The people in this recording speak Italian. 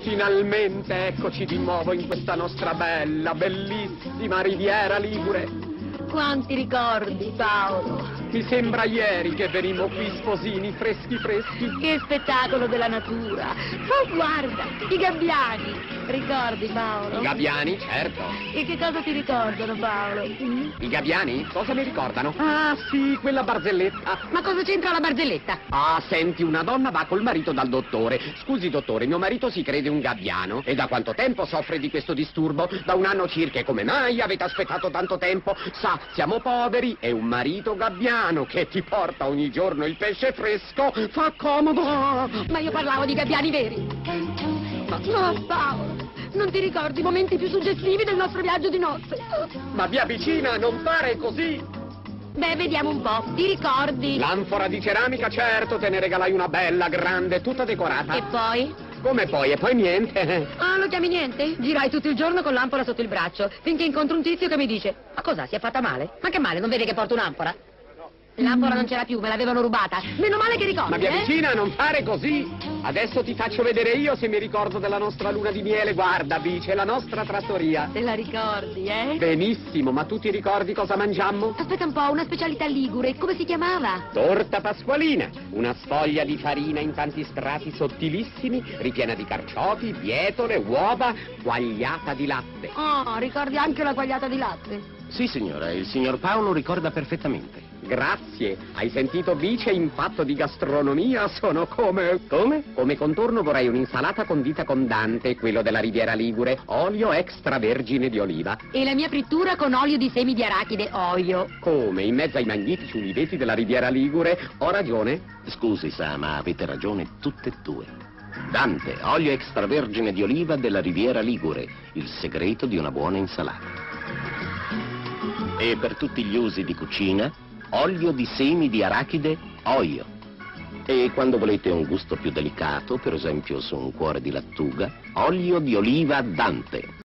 Finalmente eccoci di nuovo in questa nostra bella, bellissima riviera Ligure. Quanti ricordi, Paolo. Mi sembra ieri che venimmo qui sposini, freschi freschi. Che spettacolo della natura. Oh, guarda, i gabbiani. Ricordi, Paolo? I gabbiani, certo. E che cosa ti ricordano, Paolo? Mm? I gabbiani? Cosa mi ricordano? Ah, sì, quella barzelletta. Ma cosa c'entra la barzelletta? Ah, senti, una donna va col marito dal dottore. Scusi, dottore, mio marito si crede un gabbiano. E da quanto tempo soffre di questo disturbo? Da un anno circa. E come mai avete aspettato tanto tempo? Sa, siamo poveri e un marito gabbiano che ti porta ogni giorno il pesce fresco fa comodo. Ma io parlavo di gabbiani veri. Ma, Paolo, non ti ricordi i momenti più suggestivi del nostro viaggio di nozze? Ma via vicina, non fare così! Beh, vediamo un po'. Ti ricordi? L'anfora di ceramica, certo, te ne regalai una bella, grande, tutta decorata. E poi? Come poi? E poi niente. Ah, lo chiami niente? Girai tutto il giorno con l'anfora sotto il braccio, finché incontro un tizio che mi dice Ma cosa, si è fatta male? Ma che male, non vede che porto un'anfora? L'anfora non c'era più, me l'avevano rubata. Meno male che ricordi, Ma via eh? vicina, non fare così! Adesso ti faccio vedere io se mi ricordo della nostra luna di miele. Guarda, Bice, la nostra trattoria. Te la ricordi, eh? Benissimo, ma tu ti ricordi cosa mangiammo? Aspetta un po', una specialità ligure, come si chiamava? Torta pasqualina, una sfoglia di farina in tanti strati sottilissimi, ripiena di carciofi, bietole, uova, quagliata di latte. Oh, ricordi anche la quagliata di latte? Sì, signora, il signor Paolo ricorda perfettamente. Grazie. Hai sentito vice impatto di gastronomia? Sono come... Come? Come contorno vorrei un'insalata condita con Dante, quello della Riviera Ligure, olio extravergine di oliva. E la mia frittura con olio di semi di arachide, olio. Come? In mezzo ai magnifici uliveti della Riviera Ligure? Ho ragione? Scusi, sa, ma avete ragione tutte e due. Dante, olio extravergine di oliva della Riviera Ligure, il segreto di una buona insalata. E per tutti gli usi di cucina, olio di semi di arachide, olio. E quando volete un gusto più delicato, per esempio su un cuore di lattuga, olio di oliva Dante.